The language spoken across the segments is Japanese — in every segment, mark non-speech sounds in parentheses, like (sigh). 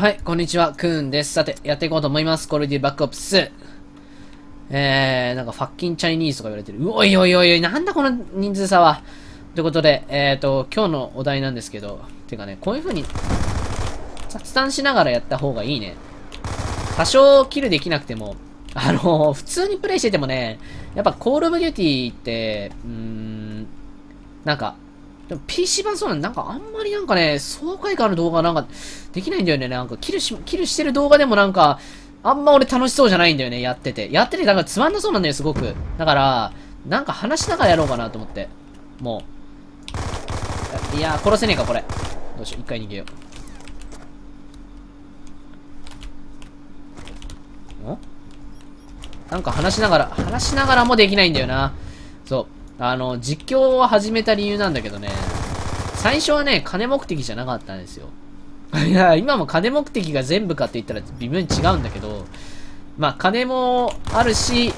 はい、こんにちは、クーンです。さて、やっていこうと思います。コールデューバックオプス。えー、なんか fucking Chinese とか言われてる。うおいおいおいおい、なんだこの人数差は。ということで、えーと、今日のお題なんですけど、てかね、こういう風に雑談しながらやった方がいいね。多少キルできなくても、あの、普通にプレイしててもね、やっぱコールオブデューティーって、うーん、なんか、でも PC 版そうなんなんかあんまりなんかね、爽快感ある動画なんかできないんだよね。なんかキルし、キルしてる動画でもなんか、あんま俺楽しそうじゃないんだよね、やってて。やっててなんかつまんなそうなんだよ、すごく。だから、なんか話しながらやろうかなと思って。もう。いや殺せねえか、これ。どうしよう、一回逃げよう。ん？なんか話しながら、話しながらもできないんだよな。あの、実況を始めた理由なんだけどね、最初はね、金目的じゃなかったんですよ。いや、今も金目的が全部かって言ったら微妙に違うんだけど、まあ、金もあるし、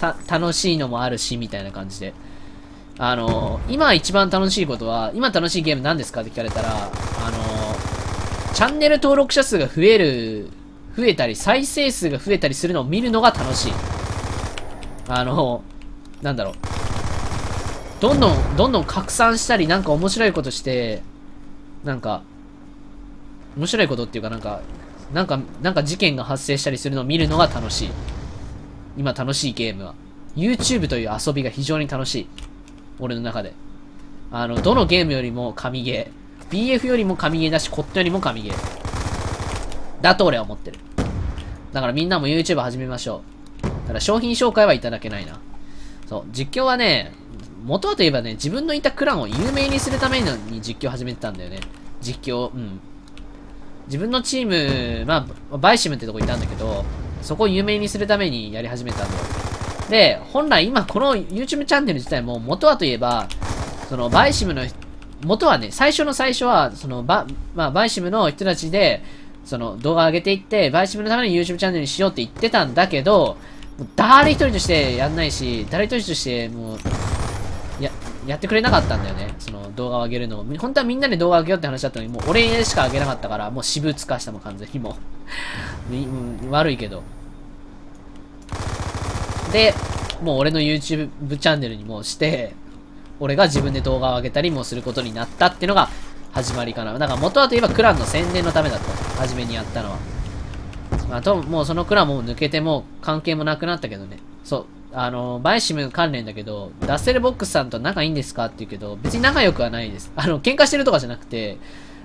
た、楽しいのもあるし、みたいな感じで。あの、今一番楽しいことは、今楽しいゲーム何ですかって聞かれたら、あの、チャンネル登録者数が増える、増えたり、再生数が増えたりするのを見るのが楽しい。あの、なんだろう。どんどん、どんどん拡散したり、なんか面白いことして、なんか、面白いことっていうかなんか、なんか、なんか事件が発生したりするのを見るのが楽しい。今楽しいゲームは。YouTube という遊びが非常に楽しい。俺の中で。あの、どのゲームよりも神ゲー。BF よりも神ゲーだし、コットよりも神ゲー。だと俺は思ってる。だからみんなも YouTube 始めましょう。ただ商品紹介はいただけないな。そう、実況はね、元はといえばね、自分のいたクランを有名にするために実況始めてたんだよね。実況、うん。自分のチーム、まあ、バイシムってとこいたんだけど、そこを有名にするためにやり始めたんだよ。で、本来今この YouTube チャンネル自体も元はといえば、そのバイシムの、元はね、最初の最初は、そのバ、まあ、バイシムの人たちで、その動画上げていって、バイシムのために YouTube チャンネルにしようって言ってたんだけど、誰一人としてやんないし、誰一人としてもう、や、ってくれなかったんだよね。その動画を上げるのも。本当はみんなで動画を上げようって話だったのに、もう俺しか上げなかったから、もう私物化したもん完全にもう。(laughs) 悪いけど。で、もう俺の YouTube チャンネルにもして、俺が自分で動画を上げたりもすることになったっていうのが始まりかな。だから元はといえばクランの宣伝のためだった。初めにやったのは。まあ、と、もうそのクランも抜けても関係もなくなったけどね。そう。あの、バイシム関連だけど、ダッセルボックスさんと仲いいんですかって言うけど、別に仲良くはないです。あの、喧嘩してるとかじゃなくて、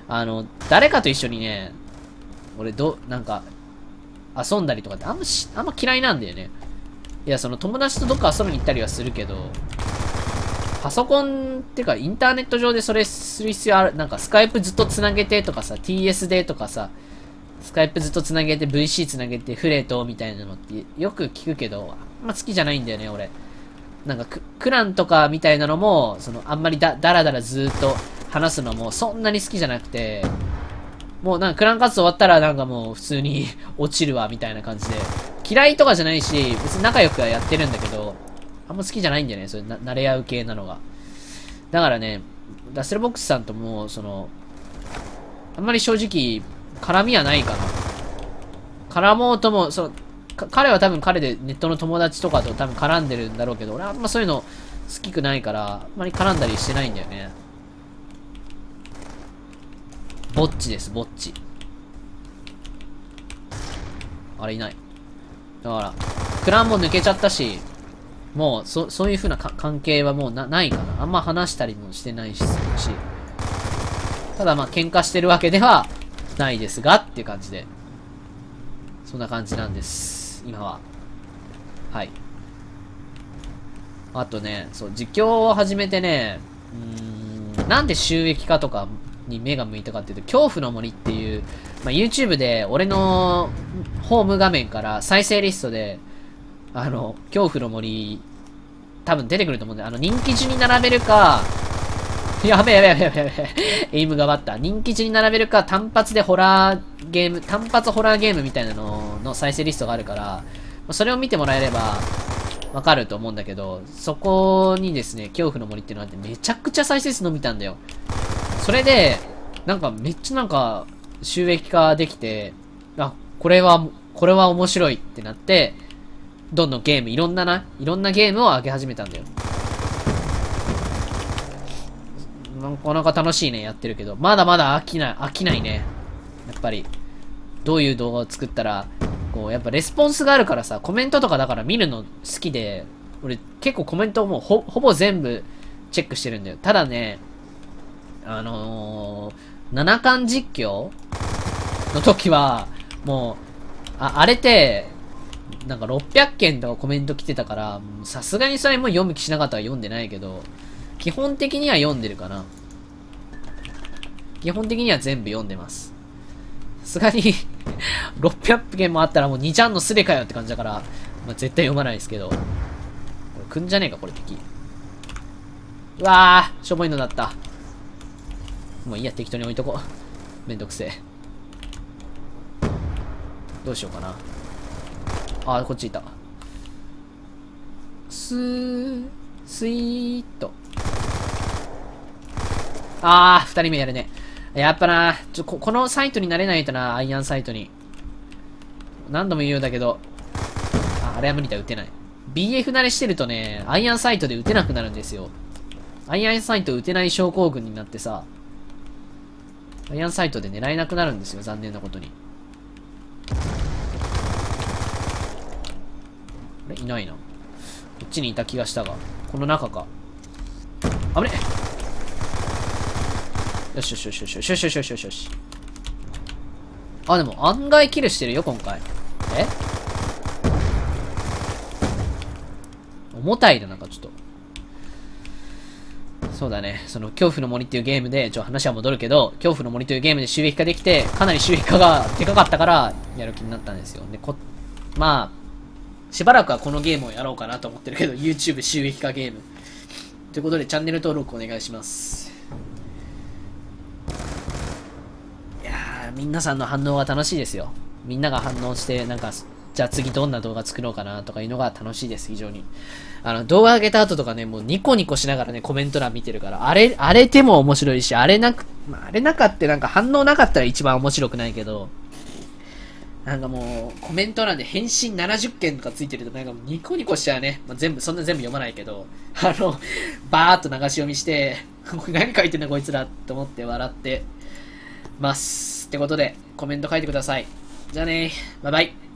あの、誰かと一緒にね、俺ど、なんか、遊んだりとかってあんまし、あんま嫌いなんだよね。いや、その友達とどっか遊びに行ったりはするけど、パソコンっていうかインターネット上でそれする必要ある。なんかスカイプずっと繋げてとかさ、TS でとかさ、スカイプずっと繋げて VC 繋げてフレートみたいなのってよく聞くけど、ま好きじゃないんだよね、俺。なんかク、クランとかみたいなのも、その、あんまりだ、だらだらずっと話すのもそんなに好きじゃなくて、もうなんかクラン活動終わったらなんかもう普通に (laughs) 落ちるわ、みたいな感じで。嫌いとかじゃないし、別に仲良くはやってるんだけど、あんま好きじゃないんだよね、それな、慣れ合う系なのが。だからね、ダッセルボックスさんとも、その、あんまり正直、絡みはないかな。絡もうとも、そう、彼は多分彼でネットの友達とかと多分絡んでるんだろうけど、俺あんまそういうの好きくないから、あんまり絡んだりしてないんだよね。ぼっちです、ぼっち。あれいない。だから、クランも抜けちゃったし、もう、そ、そういう風な関係はもうな、ないかな。あんま話したりもしてないし、ただまあ喧嘩してるわけではないですが、っていう感じで。そんな感じなんです。今は。はい。あとね、そう、実況を始めてね、うん、なんで収益化とかに目が向いたかっていうと、恐怖の森っていう、まあ、YouTube で俺のホーム画面から再生リストで、あの、恐怖の森、多分出てくると思うんで、あの、人気順に並べるか、(laughs) やべえやべえやべえやべえ。エイムがバった。人気値に並べるか、単発でホラーゲーム、単発ホラーゲームみたいなのの再生リストがあるから、それを見てもらえれば、わかると思うんだけど、そこにですね、恐怖の森っていうのがあって、めちゃくちゃ再生数伸びたんだよ。それで、なんかめっちゃなんか、収益化できて、あ、これは、これは面白いってなって、どんどんゲーム、いろんなな、いろんなゲームを上げ始めたんだよ。なかなか楽しいね、やってるけど。まだまだ飽きない、飽きないね。やっぱり。どういう動画を作ったら、こう、やっぱレスポンスがあるからさ、コメントとかだから見るの好きで、俺結構コメントもうほぼ全部チェックしてるんだよ。ただね、あのー、七巻実況の時は、もう、あ、あれって、なんか600件とかコメント来てたから、さすがにそれも読む気しなかったら読んでないけど、基本的には読んでるかな。基本的には全部読んでます。さすがに (laughs) 600件もあったらもう2ちゃんのすべかよって感じだから、まあ、絶対読まないですけど。これ来んじゃねえか、これ敵。うわぁ、しょぼいのだった。もういいや、適当に置いとこう。めんどくせえ。どうしようかな。あ、こっちいた。スー、スイーッと。あー、二人目やるね。やっぱな、ちょ、こ、このサイトになれないとな、アイアンサイトに。何度も言うようだけど。あ、あれは無理だ、撃てない。BF 慣れしてるとね、アイアンサイトで撃てなくなるんですよ。アイアンサイト撃てない症候群になってさ、アイアンサイトで狙えなくなるんですよ、残念なことに。あれ？いないな。こっちにいた気がしたが。この中か。あぶねよしよしよしよしよしよしよしよしよし。あ、でも案外キルしてるよ、今回。え？重たいな、なんかちょっと。そうだね。その、恐怖の森っていうゲームで、ちょ、話は戻るけど、恐怖の森というゲームで収益化できて、かなり収益化がでかかったから、やる気になったんですよ。で、こ、まあ、しばらくはこのゲームをやろうかなと思ってるけど、YouTube 収益化ゲーム。ということで、チャンネル登録お願いします。い皆さんの反応が楽しいですよ。みんなが反応して、なんか、じゃあ次どんな動画作ろうかなとかいうのが楽しいです、非常に。あの、動画上げた後とかね、もうニコニコしながらね、コメント欄見てるから、あれ、あれでも面白いし、あれなく、まあ、あれなかってなんか反応なかったら一番面白くないけど、なんかもう、コメント欄で返信70件とかついてると、なんかもうニコニコしちゃうね。まあ、全部、そんな全部読まないけど、あの、バーっと流し読みして、何書いてんだこいつらって思って笑ってます。ってことで、コメント書いてください。じゃあねバイバイ。